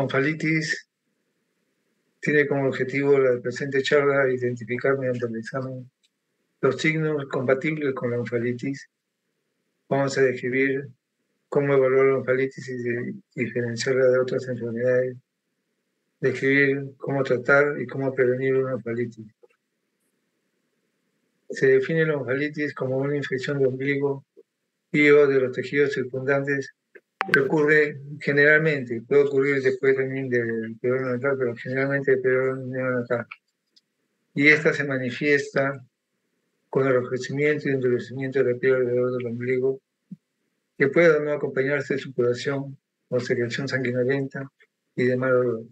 Onfalitis tiene como objetivo la presente charla identificar mediante el examen los signos compatibles con la onfalitis. Vamos a describir cómo evaluar la onfalitis y diferenciarla de otras enfermedades. Describir cómo tratar y cómo prevenir una onfalitis. Se define la onfalitis como una infección de ombligo y o de los tejidos circundantes que ocurre generalmente, puede ocurrir después también del peor neonatal, pero generalmente del peor neonatal. Y esta se manifiesta con el enrojecimiento y endurecimiento de la piel alrededor del ombligo, que puede no acompañarse de supuración o secreción sanguinolenta y de mal olor.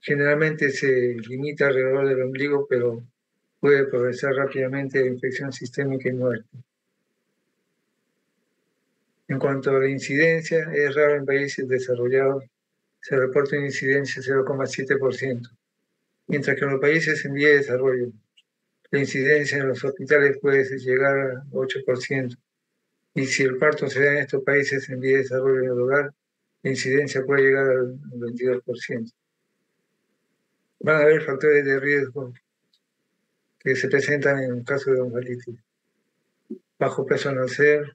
Generalmente se limita alrededor del ombligo, pero puede progresar rápidamente a infección sistémica y muerte. En cuanto a la incidencia, es raro en países desarrollados, se reporta una incidencia 0,7%, mientras que en los países en vía de desarrollo, la incidencia en los hospitales puede llegar a 8%, y si el parto se da en estos países en vía de desarrollo en el hogar, la incidencia puede llegar al 22%. Van a haber factores de riesgo que se presentan en el caso de oncolitis. Bajo peso al nacer,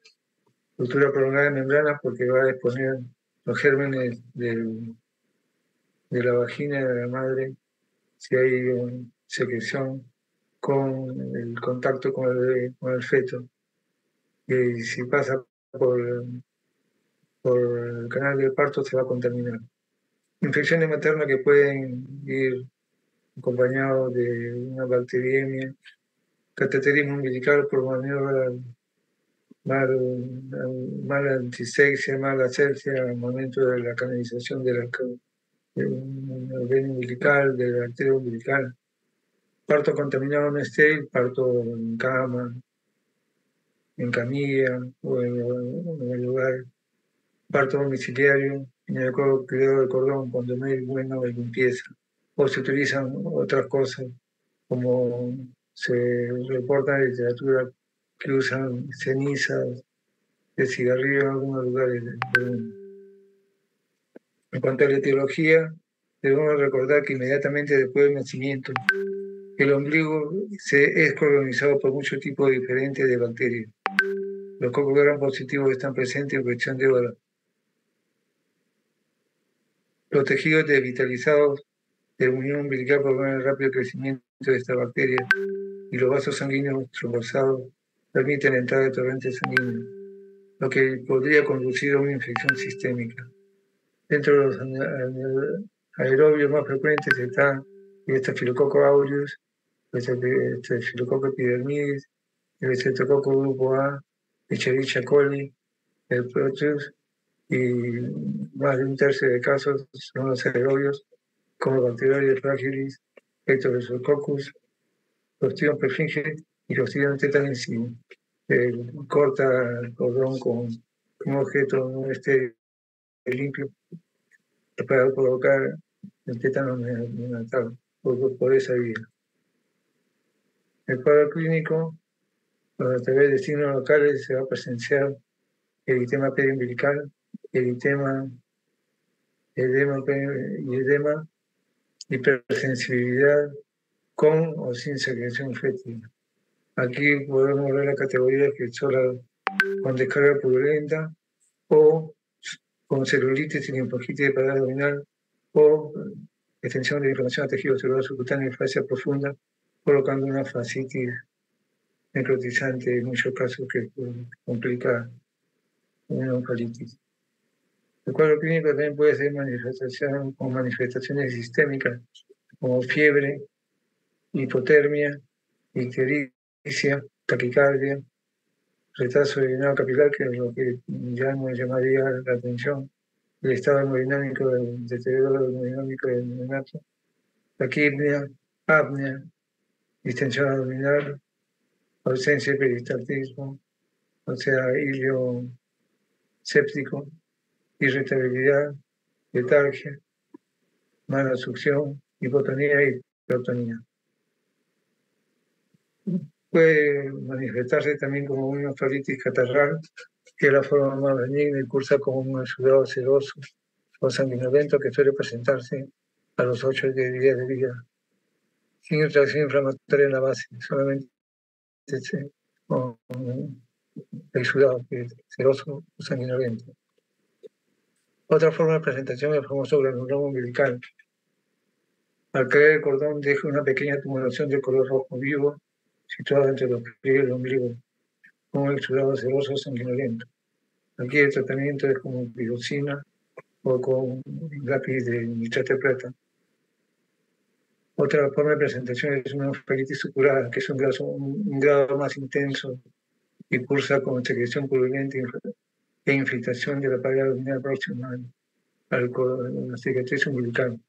cultura prolongada de membrana porque va a exponer los gérmenes de, de la vagina de la madre si hay secreción con el contacto con el, con el feto. Y si pasa por, por el canal del parto se va a contaminar. Infecciones maternas que pueden ir acompañados de una bacteriemia, cateterismo umbilical por maniobra mal, mala antisexia, mala asepsia al momento de la canalización del veno umbilical, de la arteria umbilical. Parto contaminado no estéril, parto en cama, en camilla o en, el lugar. Parto domiciliario, en el cuidado del cordón cuando no hay buena limpieza. O se utilizan otras cosas, como se reporta en literatura que usan cenizas de cigarrillo en algunos lugares En cuanto a la etiología, debemos recordar que inmediatamente después del nacimiento, el ombligo se es colonizado por muchos tipos diferentes de bacterias. Los cocos gran positivos están presentes en cuestión de horas. Los tejidos desvitalizados de la unión umbilical provocan el rápido crecimiento de esta bacteria y los vasos sanguíneos trombosados permiten la entrada de torrentes sanguíneos, lo que podría conducir a una infección sistémica. Dentro de los aerobios más frecuentes está el estafilococo aureus, el estafilococo epidermidis, el estreptococo grupo A, Escherichia coli, el Proteus, y más de un tercio de casos son los aerobios como Bacteroides fragilis, Ectoresococcus, Clostridium perfringens y los en sí el corta el cordón con un objeto no esté limpio para provocar el tétano neonatal por, por esa vía. El cuadro clínico, a través de signos locales, se va a presenciar eritema periumbilical, eritema, edema y edema, hipersensibilidad con o sin secreción fétil. Aquí podemos ver la categoría que solo con descarga purulenta o con celulitis y linfogitis de pared abdominal o extensión de inflamación a tejido celular subcutáneo en fase profunda, colocando una fascitis necrotizante en muchos casos que complica una oncolitis. El cuadro clínico también puede ser manifestación con manifestaciones sistémicas como fiebre, hipotermia, icteritis, taquicardia, retraso urinado capilar, que es lo que ya nos llamaría la atención, el estado hemodinámico, del deterioro hemodinámico del neonato, taquipnia, apnea, distensión abdominal, ausencia de peristaltismo, o sea, hilio séptico, irritabilidad, letargia, mala succión, hipotonía y hipotonía puede manifestarse también como una folitis catarral, que es la forma más benigna y cursa como un exudado sedoso o sanguinolento que suele presentarse a los 8 días de vida, sin reacción inflamatoria en la base, solamente con es seroso o sanguinolento. Otra forma de presentación es el famoso granuloma umbilical. Al caer el cordón deja una pequeña tumulación de color rojo vivo situada entre los pliegues del ombligo, con un exudado seroso sanguinolento. Aquí el tratamiento es con pirocina o con lápiz de nitrato de plata. Otra forma de presentación es una felitis supurada, que es un grado, un grado más intenso y cursa con secreción purulenta e infiltración de la pared abdominal próxima a la cicatriz umbilical.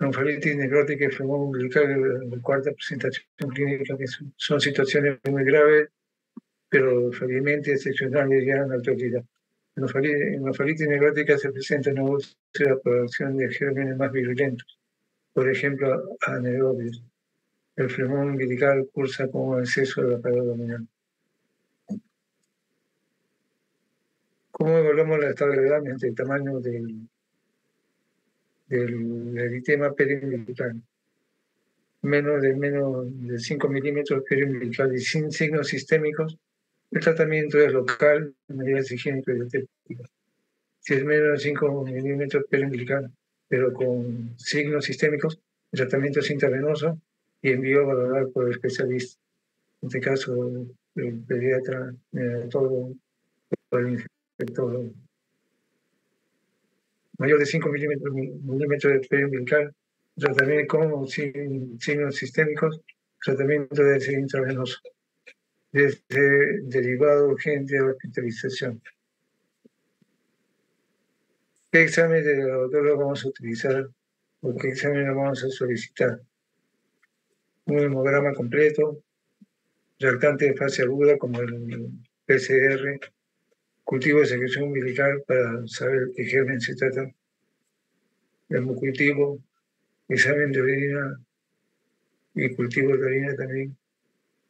La onfalitis necrótica y flemón umbilical la cuarta presentación clínica, que son, situaciones muy graves, pero felizmente excepcionales ya en la actualidad. En necrótica se presenta una la producción de gérmenes más virulentos, por ejemplo, anaerobios. El flemón umbilical cursa con exceso de la pared abdominal. ¿Cómo evaluamos la estabilidad mediante el tamaño del, del eritema periumbilical? Menos de menos de 5 milímetros periumbilical y sin signos sistémicos, el tratamiento es local, medidas higiénicas y dietéticas. Si es menos de 5 milímetros periumbilical, pero con signos sistémicos, el tratamiento es intravenoso y envío a valorar por el especialista. En este caso, el pediatra, todo el mayor de 5 milímetros, de perio umbilical, tratamiento con sin signos sistémicos, tratamiento de intravenoso, desde derivado urgente de hospitalización. ¿Qué examen de laboratorio vamos a utilizar o qué examen vamos a solicitar? Un hemograma completo, reactante de fase aguda como el PCR, cultivo de secreción umbilical para saber qué germen se trata, cultivo, examen de orina y cultivo de orina también,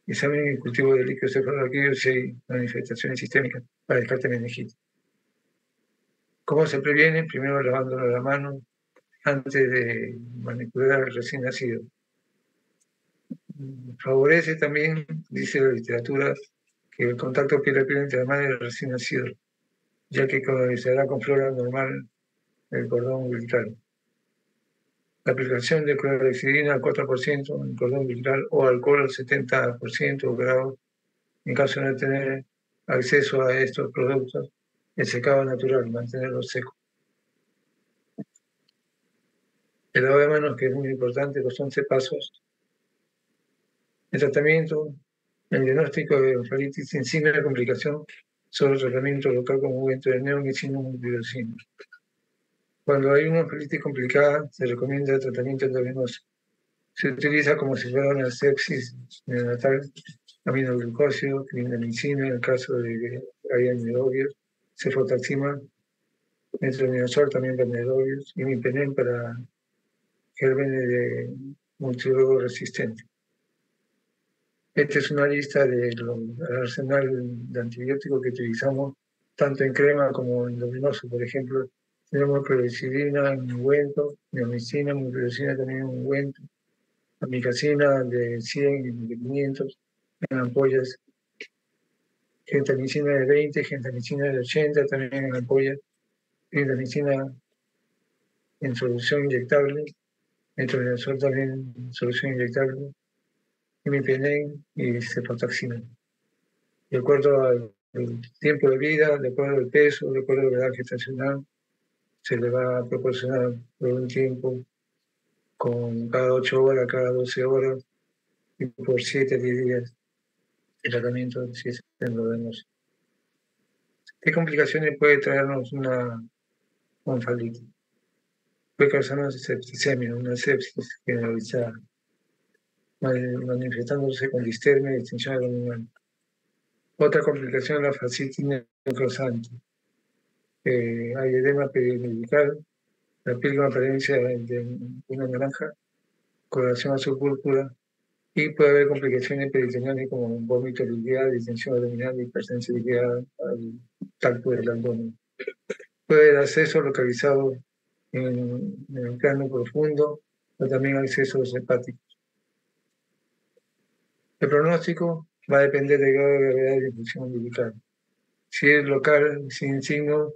examen y cultivo de líquidos cefalorraquídeos si hay manifestaciones sistémicas para descarte meningitis. ¿Cómo se previene? Primero lavándolo la mano antes de manipular al recién nacido. Favorece también, dice la literatura, que el contacto piel a piel entre la madre y el recién nacido, ya que hará con flora normal el cordón umbilical. La aplicación de clorexidina al 4% en cordón umbilical o alcohol al 70% o grado, en caso de no tener acceso a estos productos, el secado natural, mantenerlo seco. El lavado de manos, que es muy importante, los 11 pasos. El tratamiento el diagnóstico de encefalitis sin la complicación el tratamiento local como ungüento de neón y sin Cuando hay una encefalitis complicada, se recomienda tratamiento endovenoso. Se utiliza como si fuera una sepsis neonatal, aminoglucósido, clindamicina en el caso de que haya neobios, cefotaxima, metronidazol también para neobios, y mipenem para gérmenes de multiólogo resistente. Esta es una lista del arsenal de antibióticos que utilizamos tanto en crema como en luminoso. Por ejemplo, tenemos clorexidina en ungüento, neomicina, mupirocina también en ungüento, amicacina de 100 y de 500 en ampollas, gentamicina de 20, gentamicina de 80 también en ampollas, gentamicina en solución inyectable, metronidazol también en solución inyectable, imipenem y cefotaxima. De acuerdo al, tiempo de vida, de acuerdo al peso, de acuerdo a la edad gestacional, se le va a proporcionar por un tiempo con cada 8 horas, cada 12 horas y por 7 10 días el tratamiento si es vemos. ¿Qué complicaciones puede traernos una onfalitis? Puede causarnos septicemia, una sepsis generalizada manifestándose con distermia y extinción abdominal. Otra complicación es la fascitis necrosante. Eh, hay edema perimedical, la piel con apariencia de, una naranja, coloración azul púrpura, y puede haber complicaciones peritoneales como vómito biliar, distensión abdominal y hipersensibilidad al tacto del abdomen. Puede haber acceso localizado en, el plano profundo, pero también accesos hepáticos. El pronóstico va a depender del grado de gravedad de infección umbilical. Si es local, sin signo,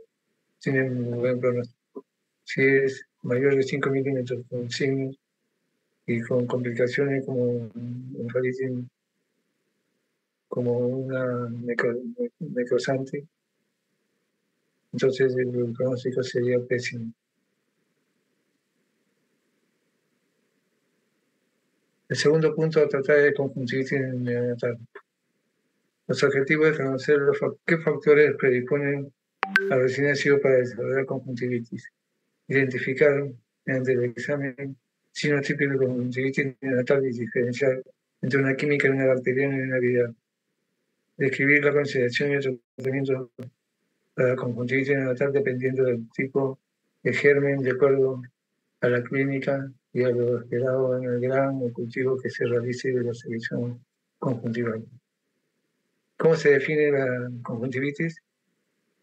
tiene un buen pronóstico. Si es mayor de 5 milímetros con signos y con complicaciones como como una necrosante, entonces el pronóstico sería pésimo. El segundo punto a tratar de conjuntivitis neonatal. Los objetivos es conocer los, qué factores predisponen a recién nacido para desarrollar conjuntivitis. Identificar mediante el examen signos típicos de conjuntivitis neonatal y diferenciar entre una química y una bacteriana y una viral. Describir la consideración y el tratamiento para la conjuntivitis neonatal dependiendo del tipo de germen de acuerdo a la clínica y a lo esperado en el gran cultivo que se realice de la selección conjuntival. ¿Cómo se define la conjuntivitis?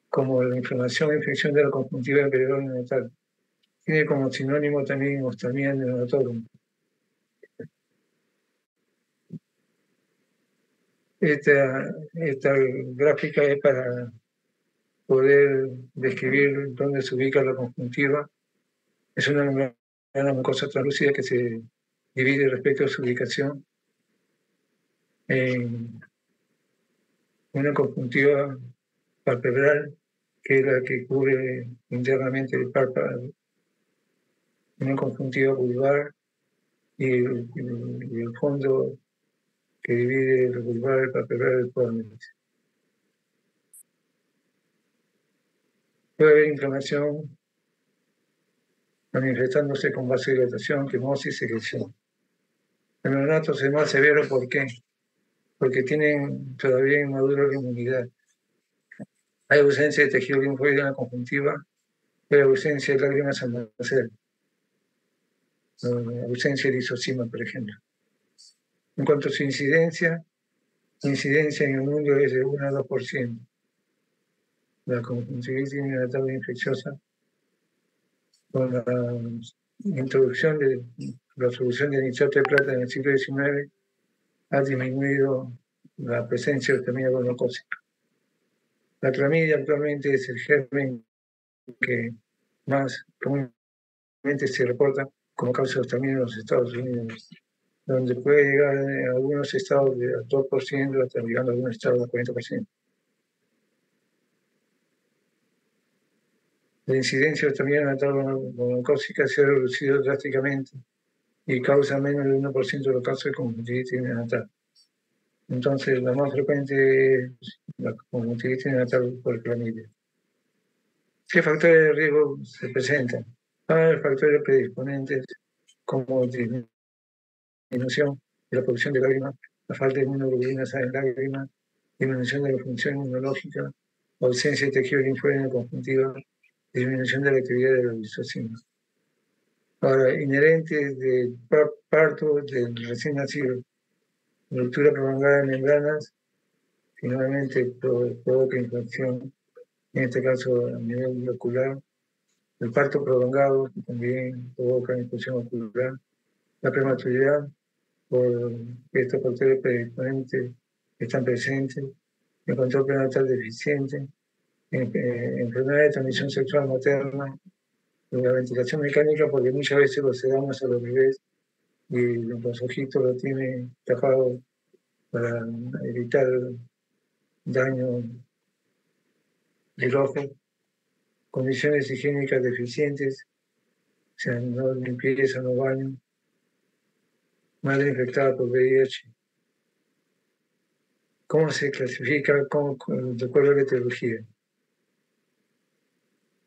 Como la inflamación e infección de la conjuntiva inferior neonatal. Tiene como sinónimo también ostamía neonatal. Esta, esta gráfica es para poder describir dónde se ubica la conjuntiva. Es una una mucosa translúcida que se divide respecto a su ubicación en una conjuntiva palpebral, que es la que cubre internamente el párpado, una conjuntiva vulvar y el, fondo que divide el vulvar, el palpebral del pómenes. Puede haber inflamación manifestándose con vasodilatación, quemosis, secreción. El neonatos es más severo, ¿por qué? Porque tienen todavía inmadura la inmunidad. Hay ausencia de tejido linfoide en la conjuntiva, hay ausencia de lágrimas al nacer, ausencia de isocima, por ejemplo. En cuanto a su incidencia, incidencia en el mundo es de 1 a 2%. La conjuntivitis neonatal infecciosa con la introducción de la solución de nitrato de plata en el siglo XIX, ha disminuido la presencia de clamidia gonocócica. La clamidia actualmente es el germen que más comúnmente se reporta como causa de también en los Estados Unidos, donde puede llegar en algunos estados de 2% hasta llegando a algunos estados de 40%. La incidencia también de neonatal se ha reducido drásticamente y causa menos del 1% de los casos de conjuntivitis neonatal. Entonces, la más frecuente es la conjuntivitis neonatal por clamidia. ¿Qué factores de riesgo se presentan? Hay factores predisponentes como disminución de la producción de lágrimas, la falta de inmunoglobulinas en lágrimas, disminución de la función inmunológica, ausencia de tejido linfóide en la conjuntiva, disminución de la actividad de los lisocimas. Ahora, inherentes del parto del recién nacido, ruptura prolongada de membranas, finalmente provoca infección, en este caso a nivel ocular, el parto prolongado también provoca infección ocular, la prematuridad, por estos factores predisponentes están presentes, el control prenatal deficiente, enfermedad de transmisión sexual materna, la ventilación mecánica, porque muchas veces lo sedamos a los bebés y los ojitos lo tienen tapado para evitar daño del ojo, condiciones higiénicas deficientes, o sea, no limpieza, no baño, madre infectada por VIH. ¿Cómo se clasifica? ¿Cómo, de acuerdo a la etiología?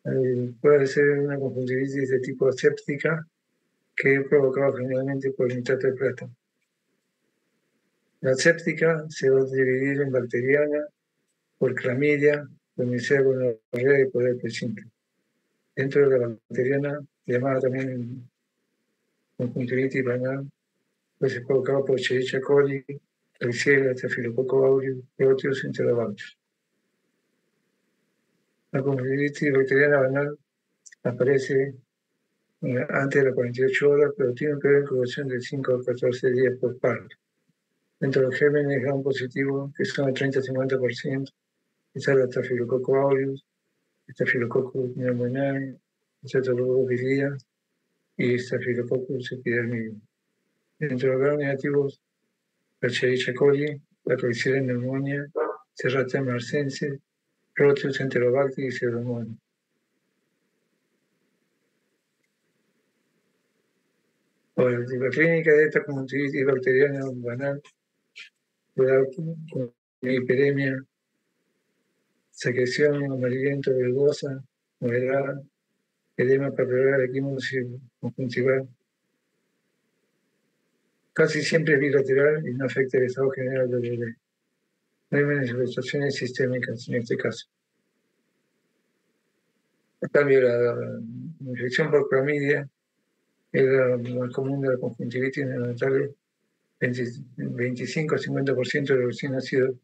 Eh, puede ser una conjuntivitis de tipo aséptica que es provocada generalmente por el nitrato de plata. La aséptica se va a dividir en bacteriana, por clamidia, por gonorrea y por herpes simple. Dentro de la bacteriana, llamada también conjuntivitis banal, pues es provocada por Escherichia coli, Klebsiella, Staphylococcus aureus y otros enterobancos. La conjuntivitis bacteriana banal aparece eh, antes de las 48 horas, pero tiene un periodo de incubación de 5 a 14 días por parto. Dentro de los gérmenes gran positivo, que son el 30-50%, está el Staphylococcus aureus, Staphylococcus pneumoniae, Staphylococcus viridis y Staphylococcus epidermidis. Dentro de los grados negativos, la Escherichia coli, la Coxiella pneumonia, Serratia marcense, Proteus enterobacter y Pseudomonas. la clínica de esta conjuntivitis bacteriana banal con hiperemia, secreción amarillento verdosa, moderada, edema papilar, equimosis conjuntival. Casi siempre es bilateral y no afecta el estado general del bebé. No hay manifestaciones sistémicas en este caso. En cambio, la infección por clamidia es más común de la conjuntivitis neonatal 25-50% de los recién nacidos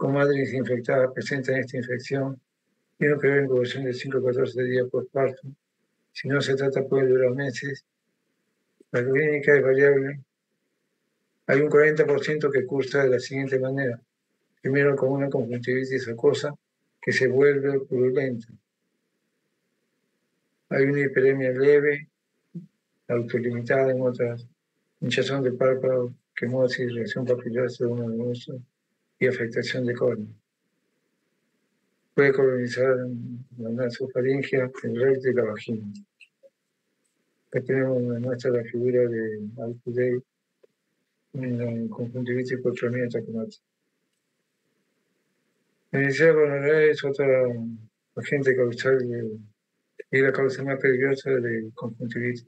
con madres infectadas presentan esta infección. Tiene que ver incubación de 5 a 14 días por parto. Si no se trata, puede durar meses. La clínica es variable. Hay un 40% que cursa de la siguiente manera. Primero con una conjuntivitis acuosa que se vuelve purulenta. Hay una hiperemia leve, autolimitada en otras, hinchazón de párpado quemosis, reacción papilar según y afectación de córnea. Puede colonizar la nasofaringia, el recto y la vagina. Aquí tenemos una muestra la figura de Alcudey en conjuntivitis poltromía tacomática. Inicial gonorrea es otra agente causal y la causa más peligrosa de conjuntivitis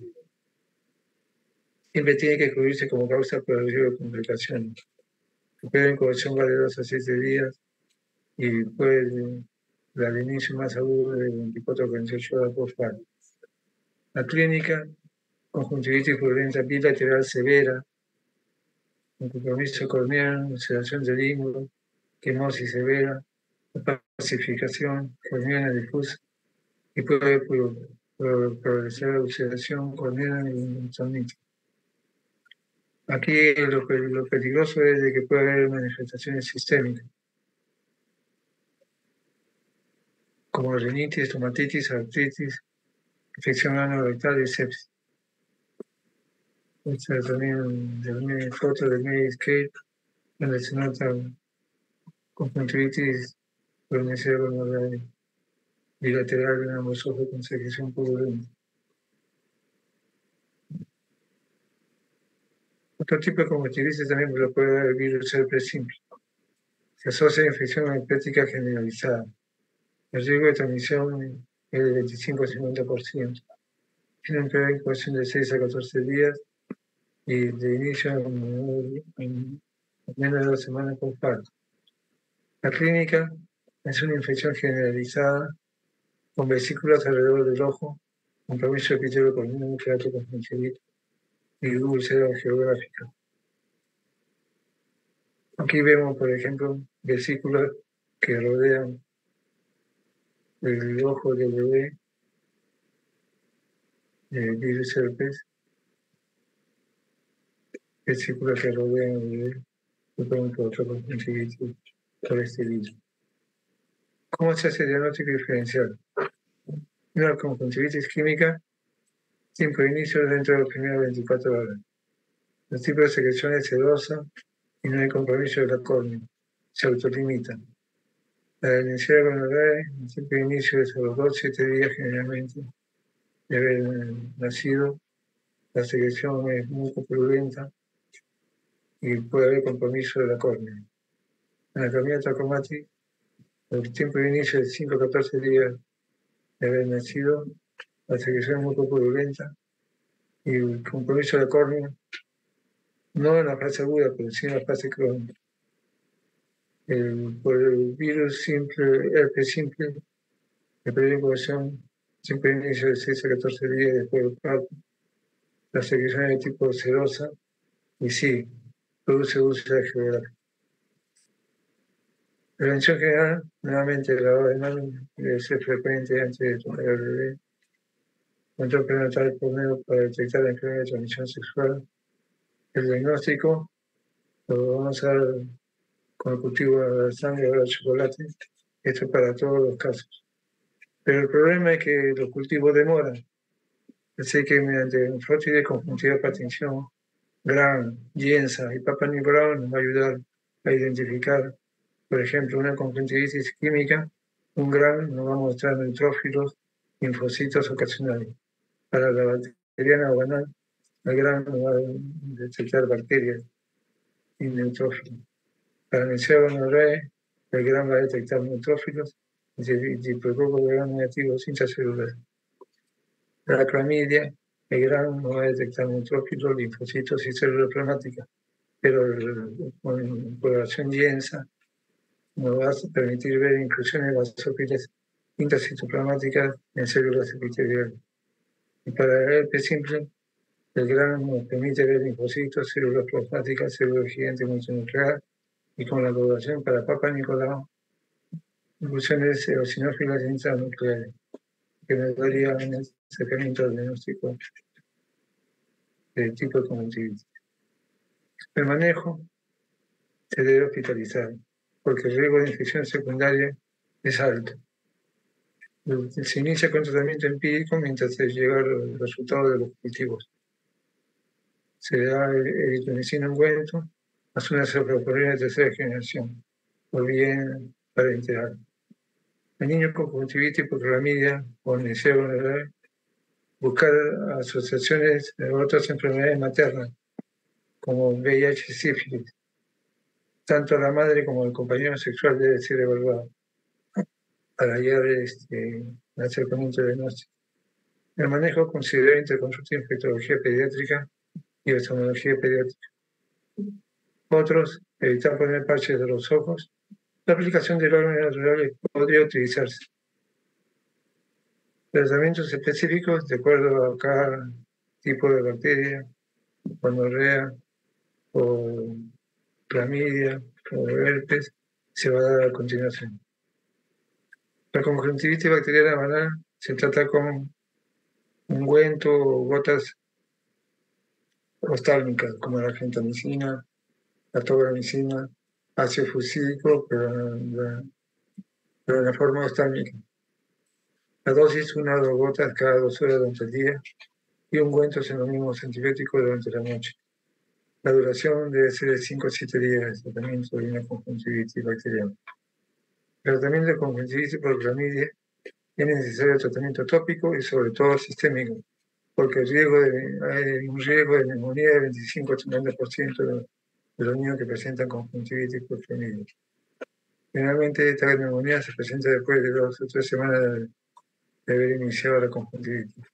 siempre tiene que cubrirse como causa riesgo de complicaciones. Puede incubación vale dos a 7 días y puede dar inicio más agudo de 24 a 48 horas parto. La clínica, conjuntivitis purulenta bilateral severa, con compromiso corneal, sedación del limbo, quemosis severa, pacificación corneana difusa y puede progresar la corneal y insomnito. Aquí lo, peligroso es de que puede haber manifestaciones sistémicas, como rinitis, tomatitis, artritis, infección anorrectal y sepsis. Esta es también una foto del Medicaid, donde se nota conjuntivitis pronunciada con bilateral en ambos ojos con secreción purulenta. Otro tipo de conjuntivitis también lo puede dar el virus herpes simple. Se asocia a infección herpética generalizada. El riesgo de transmisión es de 25 a 50%. Tiene un periodo de incubación de 6 a 14 días y de inicio en, menos de dos semanas por parto. La clínica es una infección generalizada con vesículas alrededor del ojo, compromiso epitelio con un con conjuntivitis y úlcera geográfica. Aquí vemos, por ejemplo, vesículas que rodean el ojo del bebé, el virus herpes, vesículas que rodean el bebé, por otro conjuntivitis por este. ¿Cómo se hace el diagnóstico diferencial? Una conjuntivitis química Tiempo de inicio dentro de los primeros 24 horas. El tipo de secreción es sedosa y no hay compromiso de la córnea. Se autolimitan. La inicial gonorrea, el tiempo de inicio es a los 2 7 días generalmente de haber nacido. La secreción es muy purulenta y puede haber compromiso de la córnea. En la camilla tracomati, el tiempo de inicio es 5 14 días de haber nacido la secreción muy poco violenta y el compromiso de córnea, no en la fase aguda, pero sí en la fase crónica. El, por el virus simple, herpes simple, el periodo de incubación siempre inicia de 6 a 14 días después del parto. La secreción es de tipo serosa y sí, produce úlcera geográfica. Prevención general, nuevamente el lavado de manos debe ser frecuente antes de tocar al bebé. Control prenatal por medio para detectar la enfermedad de transmisión sexual. El diagnóstico lo vamos a dar con el cultivo de la sangre o el chocolate. Esto es para todos los casos. Pero el problema es que los cultivos demoran. Así que mediante un fósil de conjuntiva para atención, Gran, Jensa y Papa Nicolau nos va a ayudar a identificar por ejemplo, una conjuntivitis química, un gran nos va a mostrar neutrófilos, linfocitos ocasionales. Para la bacteriana banal, el gran nos va a detectar bacterias y neutrófilos. Para el gonorrea, el gran va a detectar neutrófilos y diplococos de gran negativos intracelulares. Para la clamidia, el gran nos va a detectar neutrófilos, linfocitos y células plasmáticas. Pero con población densa, nos va a permitir ver inclusiones basófilas intracitoplasmáticas en células epiteliales. Y para el simple, el gran nos permite ver linfocitos, células plasmáticas, células gigantes multinuclear y con la población para Papa Nicolau, inclusiones eosinófilas intranucleares, que nos daría un acercamiento al diagnóstico del tipo de conjuntivitis. El manejo se debe hospitalizar porque el riesgo de infección secundaria es alto. Se inicia con tratamiento empírico mientras se llega el resultado de los cultivos. Se da eritromicina ungüento, más una cefalosporina de tercera generación, o bien para integrar. El niño con conjuntivitis por clamidia o vulnerable, buscar asociaciones de otras enfermedades maternas, como VIH sífilis, tanto la madre como el compañero sexual debe ser evaluado para hallar este, el acercamiento diagnóstico. El manejo considera interconsulta infectología pediátrica y oftalmología pediátrica. Otros, evitar poner parches de los ojos. La aplicación de órganos naturales podría utilizarse. Tratamientos específicos de acuerdo a cada tipo de bacteria, gonorrea o clamidia herpes se va a dar a continuación. La conjuntivitis bacteriana banal se trata con ungüento o gotas oftálmicas como la gentamicina, la tobramicina, ácido fusídico, pero, en la forma oftálmica. La dosis, una o dos gotas cada dos horas durante el día y ungüentos en los mismos antibióticos durante la noche. La duración debe ser de 5 a 7 días de tratamiento de una conjuntivitis bacteriana. El tratamiento de conjuntivitis por clamidia es necesario tratamiento tópico y sobre todo sistémico, porque el riesgo de, hay un riesgo de neumonía de 25 a 30% de, los niños que presentan conjuntivitis por clamidia. Generalmente esta neumonía se presenta después de dos o tres semanas de, de haber iniciado la conjuntivitis.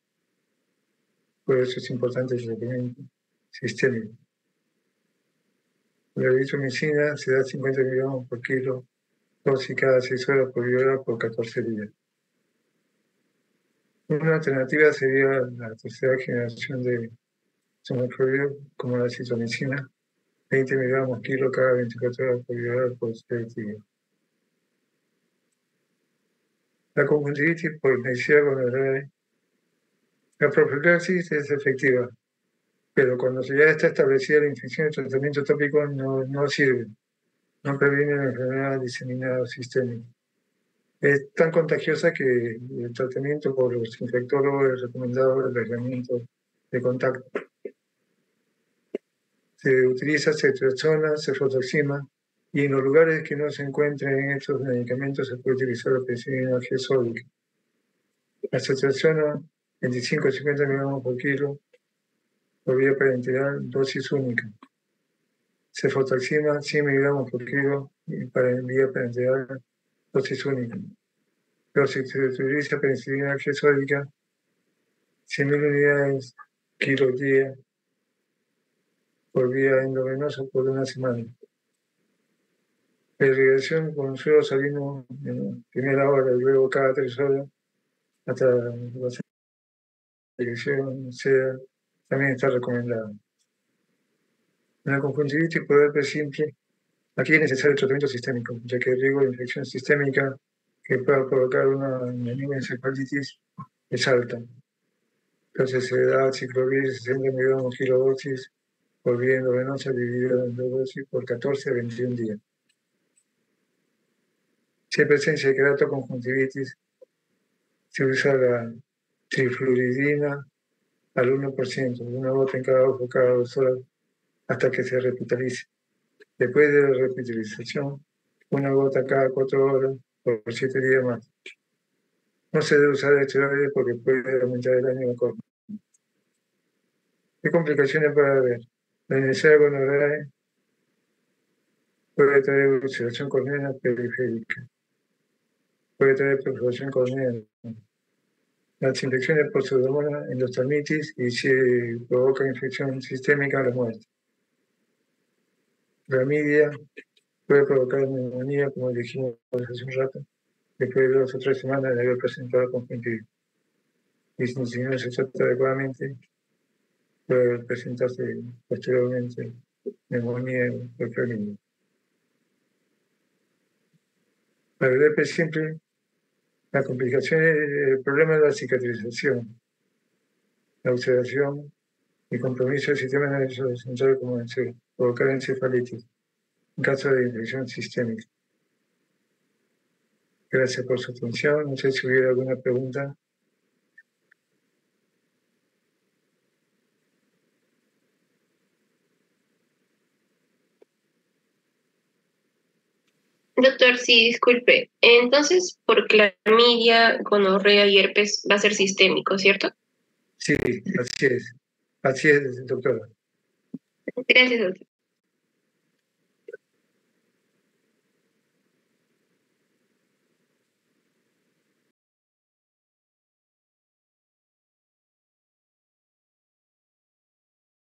Por eso es importante el tratamiento sistémico. La eritromicina se da 50 miligramos por kilo, dosis cada 6 horas por hora por 14 días. Una alternativa sería la tercera generación de somatoformio, como la citomicina, 20 miligramos kilo cada 24 horas por hora por 6 días. La conjuntivitis por necesidad gonorrea. La profilaxis es efectiva, pero cuando ya está establecida la infección, el tratamiento tópico no, no sirve, no previene la enfermedad diseminada sistémica. Es tan contagiosa que el tratamiento por los infectólogos es recomendado el aislamiento de contacto. Se utiliza ceftriaxona, cefotoxima, y en los lugares que no se encuentren estos medicamentos se puede utilizar la penicilina G La ceftriaxona, 25 50 miligramos por kilo, por vía parenteral, dosis única. Cefotaxima, 100 miligramos por kilo, para vía parenteral, dosis única. Pero si se utiliza penicilina accesórica, 100.000 unidades kilo día por vía endovenosa por una semana. Irrigación con suelo salino en primera hora y luego cada tres horas hasta la irrigación sea también está recomendado. En la conjuntivitis por herpes simple, Aquí es necesario tratamiento sistémico, ya que el riesgo de infección sistémica que pueda provocar una encefalitis es alta. Entonces se da ciclovir 60 miligramos kilodosis por vía endovenosa dividido en dos dosis por 14 a 21 días. Si hay presencia de queratoconjuntivitis, se usa la trifluridina al 1%, una gota en cada ojo cada dos horas hasta que se repitalice. Después de la repitalización, una gota cada cuatro horas por siete días más. No se debe usar esteroides porque puede aumentar el daño córnea. ¿Qué complicaciones puede haber? La inicial gonorrea puede traer ulceración corneal periférica, puede traer perforación corneal, las infecciones por pseudomonas, endospermitis y si provoca infección sistémica, la muerte. La media puede provocar neumonía, como dijimos hace un rato, después de dos o tres semanas de haber presentado conjuntivitis. Y si no se trata adecuadamente, puede presentarse posteriormente neumonía o. Para el herpes siempre la complicación es el problema de la cicatrización, la observación y compromiso del sistema nervioso central como provocar encefalitis en caso de infección sistémica. Gracias por su atención. No sé si hubiera alguna pregunta. Doctor, sí, disculpe. Entonces, por clamidia, gonorrea y herpes va a ser sistémico, ¿cierto? Sí, así es. Así es, doctora. Gracias, doctor.